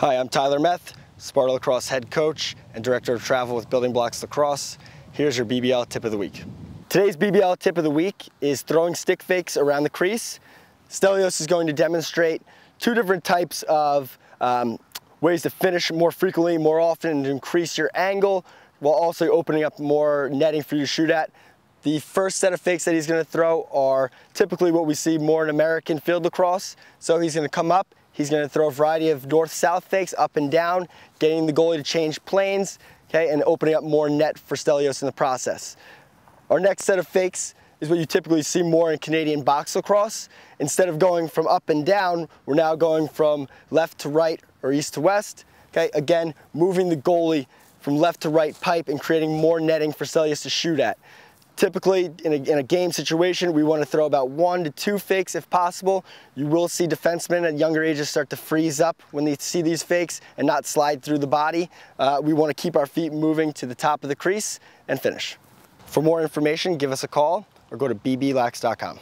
Hi, I'm Tyler Meth, Sparta Lacrosse head coach and director of travel with Building Blocks Lacrosse. Here's your BBL tip of the week. Today's BBL tip of the week is throwing stick fakes around the crease. Stelios is going to demonstrate two different types of um, ways to finish more frequently, more often, and increase your angle while also opening up more netting for you to shoot at. The first set of fakes that he's gonna throw are typically what we see more in American field lacrosse. So he's gonna come up, he's gonna throw a variety of north-south fakes up and down, getting the goalie to change planes, okay, and opening up more net for Stelios in the process. Our next set of fakes is what you typically see more in Canadian box lacrosse. Instead of going from up and down, we're now going from left to right or east to west. Okay, again, moving the goalie from left to right pipe and creating more netting for Stelios to shoot at. Typically, in a, in a, game situation, we want to throw about one to two fakes if possible. You will see defensemen at younger ages start to freeze up when they see these fakes and not slide through the body. Uh, we want to keep our feet moving to the top of the crease and finish. For more information, give us a call or go to bblax.com.